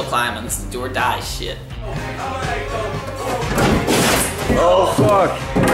hill climbing. This is do or die shit. Oh, fuck.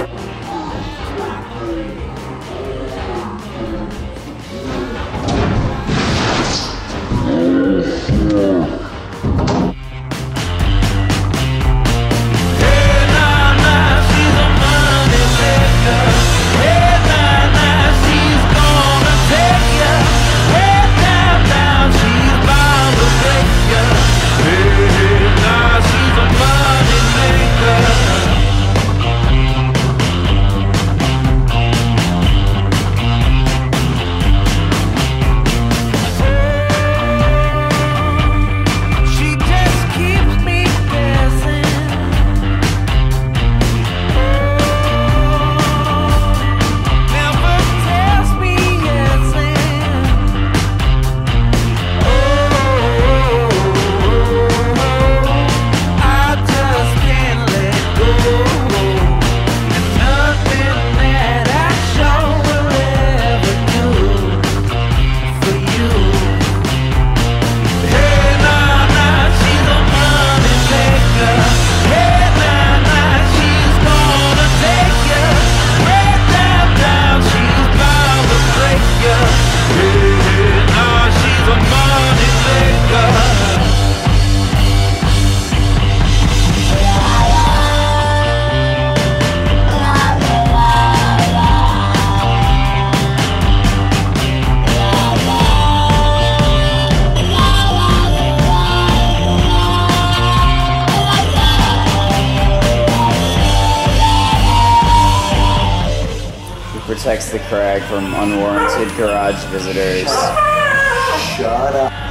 protects the crag from unwarranted garage visitors. Shut up.